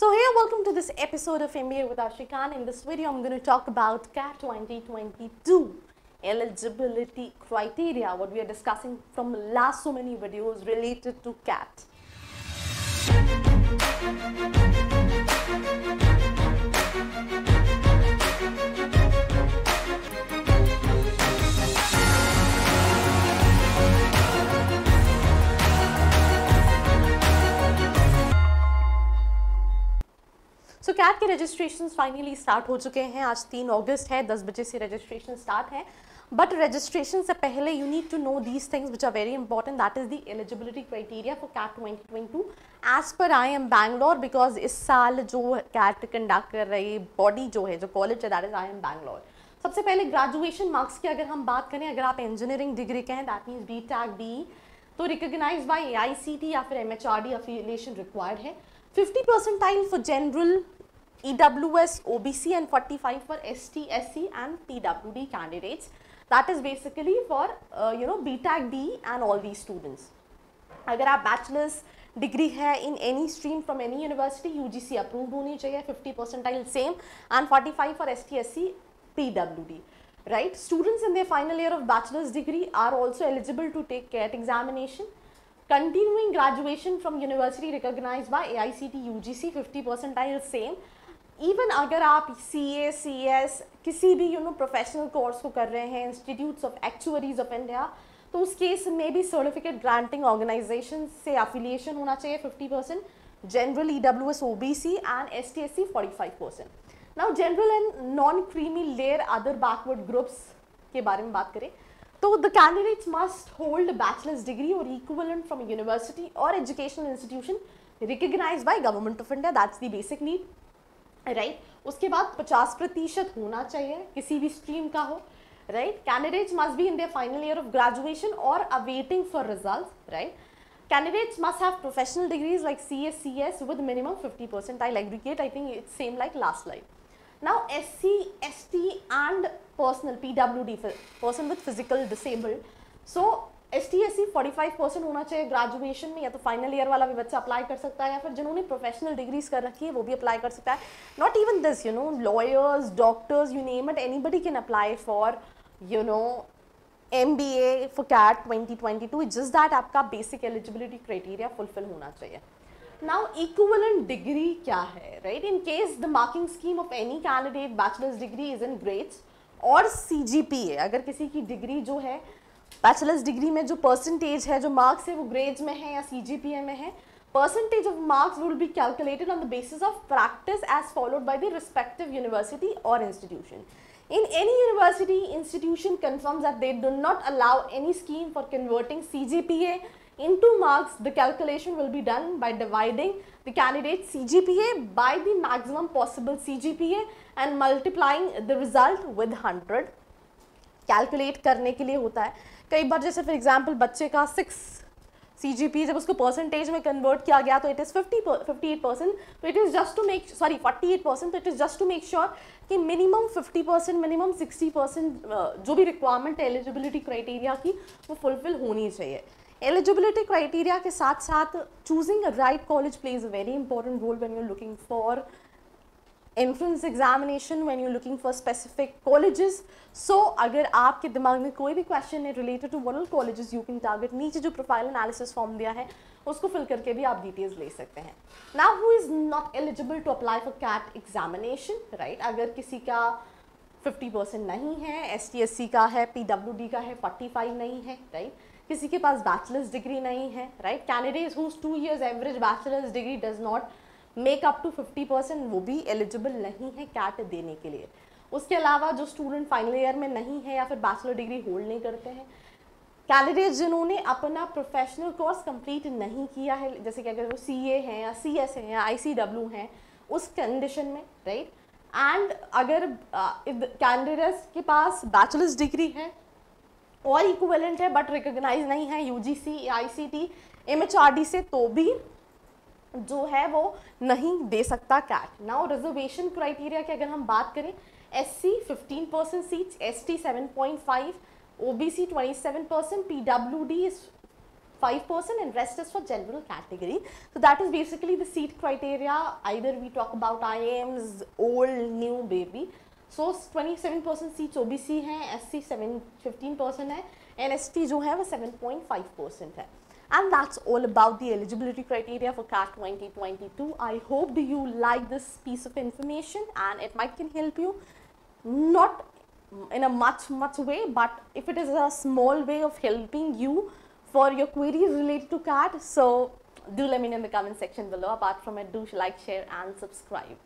So here, welcome to this episode of MBA with Ashikan. In this video, I'm going to talk about CAT 2022 eligibility criteria, what we are discussing from last so many videos related to CAT. So CAT के registration finally start हो चुके हैं। आज तीन अगस्त है, दस बजे से रजिस्ट्रेशन स्टार्ट है। बट रजिस्ट्रेशन से पहले you need to know these things which are very important that is the eligibility criteria for CAT twenty twenty two age पर आई एम बैंगलोर बिकॉज़ इस साल जो कैट कंडक्ट कर रही बॉडी जो है, जो कॉलेज है that is I M Bangalore सबसे पहले ग्रेजुएशन मार्क्स की अगर हम बात करें, अगर आप इंजीनियरिंग डिग्री के हैं that means B tech B तो recognize by A I C T या फिर M H R D affiliation required है। 50 percentile for general EWS, OBC and 45 for ST, SC and PWD candidates. That is basically for uh, you know BTAC D and all these students. अगर आप bachelors degree है in any stream from any university UGC approved होनी चाहिए 50 percentile same and 45 for S T S C P W D right students in their final year of bachelor's degree are also eligible to take CAT examination continuing graduation from university recognized by AICT UGC 50 percentile, same. Even अगर आप सी ए C S किसी भी you know professional course को कर रहे हैं institutes of actuaries of India तो उस केस में भी सर्टिफिकेट ग्रांटिंग ऑर्गेनाइजेशन से अफिलिएशन होना चाहिए 50 percent general E W S O B C and S T S C forty five percent now general and non creamy layer other backward groups के बारे में बात करें। तो the candidates must hold bachelors degree और equivalent from university और educational institution recognise by government of India that's the basic need right right? उसके बाद 50 प्रतिशत होना चाहिए किसी भी स्ट्रीम का हो right candidates must be in their final year of graduation और awaiting for result right candidates must have professional degrees like CS, CS with minimum 50 percentile aggregate. I think it's same like last slide. Now SC, ST and personal PWD, person with physical disabled. So S T S C forty five percent होना चाहिए graduation में या तो final year वाला भी बच्चा apply कर सकता है या फिर जिन्होंने प्रोफेशनल डिग्रीज कर रखी है वो भी अप्लाई कर सकता है। Not even this you know lawyers doctors you name it anybody can apply for you know M B A for CAT twenty twenty two just that आपका बेसिक एलिजिबिलिटी क्राइटेरिया फुलफिल होना चाहिए। Now equivalent degree क्या है right in case the marking scheme of any candidate bachelors degree is in grades और C G P ए अगर किसी की degree जो है बैचलर्स डिग्री में जो परसेंटेज है, जो मार्क्स है, वो ग्रेड्स में है या सी जी पी ए में है percentage of marks will be calculated on the basis of practice as followed by the respective university और institution in any university institution confirms that they do not allow any scheme for converting C G P A into marks. The calculation will be done by dividing the candidate's CGPA by the maximum possible CGPA and multiplying the result with 100. Calculate करने के लिए होता है कई बार जैसे for example बच्चे का six C G P जब उसको परसेंटेज में कन्वर्ट किया गया तो it is fifty fifty eight percent तो it is just to make sorry forty eight percent तो it is just to make sure कि minimum fifty percent minimum sixty percent जो भी रिक्वायरमेंट है एलिजिबिलिटी क्राइटेरिया की, वो फुलफिल होनी चाहिए एलिजिबिलिटी क्राइटेरिया के साथ साथ choosing right college plays a very important role when you looking for entrance examination when you looking for specific colleges. So अगर आपके दिमाग में कोई भी क्वेश्चन है related to one all colleges you can target नीचे जो प्रोफ़ाइल एनालिसिस फॉर्म दिया है, उसको फिल करके भी आप डिटेल्स ले सकते हैं. Now who is not eligible to apply for CAT examination right अगर किसी का 50 परसेंट नहीं है एस टी एस सी का है पी डब्ल्यू डी का है 45 नहीं है राइट किसी के पास बैचलर्स डिग्री नहीं है right candidate whose two years average bachelors degree does not make up to fifty percent, वो भी एलिजिबल नहीं है कैट देने के लिए। उसके अलावा जो स्टूडेंट फाइनल ईयर में नहीं है या फिर बैचलर डिग्री होल्ड नहीं करते हैं कैंडिडेट जिन्होंने अपना प्रोफेशनल कोर्स कंप्लीट नहीं किया है, जैसे कि अगर वो सी ए हैं या सी एस हैं या आई सी डब्ल्यू हैं, उस कंडीशन में राइट एंड अगर कैंडिडेट्स के पास बैचलर्स डिग्री है और इक्वलेंट है बट रिकोगनाइज नहीं है U G C I C T M H R D से तो भी जो है वो नहीं दे सकता कैट नाउ रिजर्वेशन क्राइटेरिया की अगर हम बात करें S C fifteen percent seats S T seven point five O B C twenty seven percent P W D is 5% and rest is for general category. So that is basically the seat criteria. Either we talk about IIMs, old, new, baby. So 27% seats OBC हैं, SC 7 15% है, and ST जो है वो 7.5% है. And that's all about the eligibility criteria for CAT 2022. I hope you like this piece of information and it might can help you not in a much much way but if it is a small way of helping you for your queries related to CAT so do let me know in the comment section below. Apart from it do like share and subscribe